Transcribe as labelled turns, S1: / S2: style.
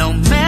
S1: No matter